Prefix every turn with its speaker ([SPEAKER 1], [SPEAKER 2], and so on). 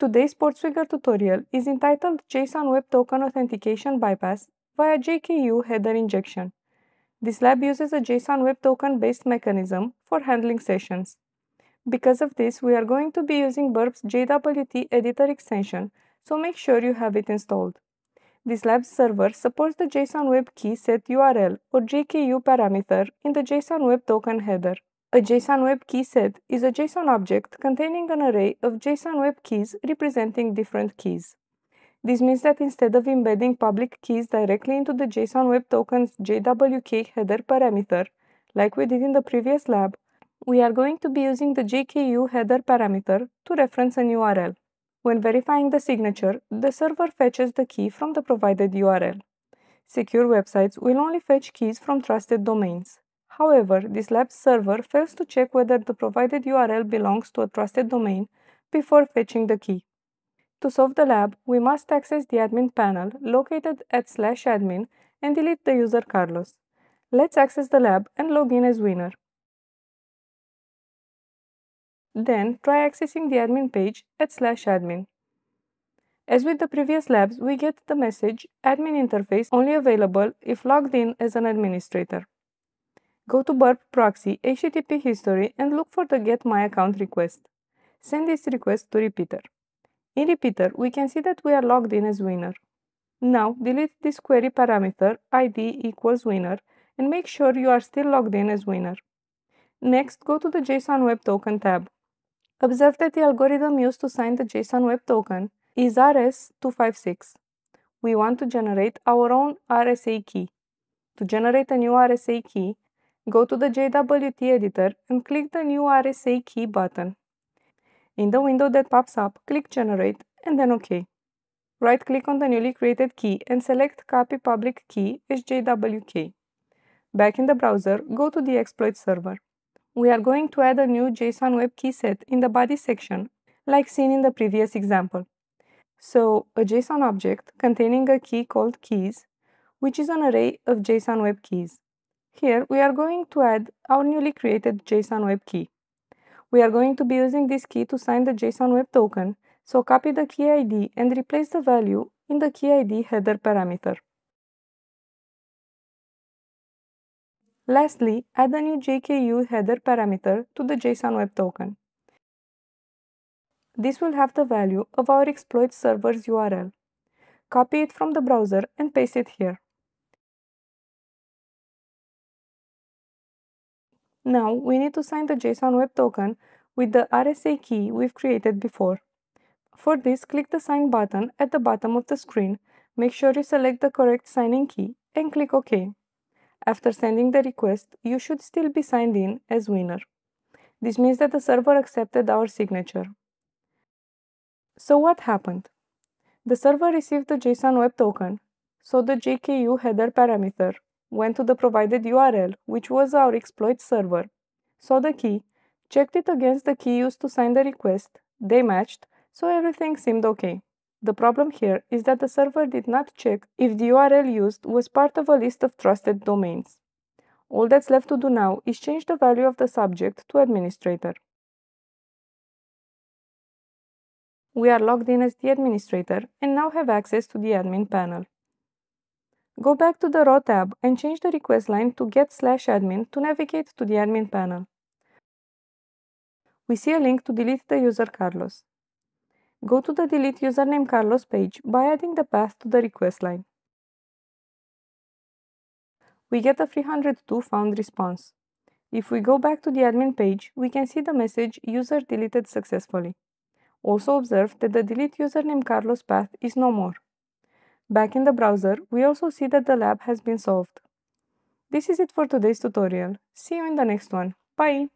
[SPEAKER 1] Today's Portswigger tutorial is entitled JSON Web Token Authentication Bypass via JKU header injection. This lab uses a JSON Web Token based mechanism for handling sessions. Because of this, we are going to be using Burp's JWT editor extension, so make sure you have it installed. This lab's server supports the JSON Web Key Set URL or JKU parameter in the JSON Web Token header. A JSON Web Key Set is a JSON object containing an array of JSON Web keys representing different keys. This means that instead of embedding public keys directly into the JSON Web Token's JWK header parameter, like we did in the previous lab, we are going to be using the JKU header parameter to reference an URL. When verifying the signature, the server fetches the key from the provided URL. Secure websites will only fetch keys from trusted domains. However, this lab server fails to check whether the provided URL belongs to a trusted domain before fetching the key. To solve the lab, we must access the admin panel located at slash admin and delete the user Carlos. Let's access the lab and log in as winner. Then try accessing the admin page at slash admin. As with the previous labs, we get the message admin interface only available if logged in as an administrator. Go to Burp Proxy HTTP history and look for the Get My Account request. Send this request to Repeater. In Repeater, we can see that we are logged in as winner. Now, delete this query parameter id equals winner and make sure you are still logged in as winner. Next, go to the JSON Web Token tab. Observe that the algorithm used to sign the JSON Web Token is RS256. We want to generate our own RSA key. To generate a new RSA key, go to the JWT editor and click the New RSA Key button. In the window that pops up, click Generate and then OK. Right-click on the newly created key and select Copy Public Key as JWK. Back in the browser, go to the exploit server we are going to add a new JSON web key set in the body section, like seen in the previous example. So, a JSON object containing a key called keys, which is an array of JSON web keys. Here, we are going to add our newly created JSON web key. We are going to be using this key to sign the JSON web token, so copy the key ID and replace the value in the key ID header parameter. Lastly, add a new JKU header parameter to the JSON Web Token. This will have the value of our exploit server's URL. Copy it from the browser and paste it here. Now, we need to sign the JSON Web Token with the RSA key we've created before. For this, click the Sign button at the bottom of the screen, make sure you select the correct signing key, and click OK. After sending the request, you should still be signed in as winner. This means that the server accepted our signature. So what happened? The server received the JSON Web Token, so the JKU header parameter went to the provided URL, which was our exploit server, saw the key, checked it against the key used to sign the request, they matched, so everything seemed okay. The problem here is that the server did not check if the URL used was part of a list of trusted domains. All that's left to do now is change the value of the subject to administrator. We are logged in as the administrator and now have access to the admin panel. Go back to the Raw tab and change the request line to get slash admin to navigate to the admin panel. We see a link to delete the user Carlos. Go to the delete username Carlos page by adding the path to the request line. We get a 302 found response. If we go back to the admin page, we can see the message user deleted successfully. Also observe that the delete username Carlos path is no more. Back in the browser, we also see that the lab has been solved. This is it for today's tutorial. See you in the next one. Bye!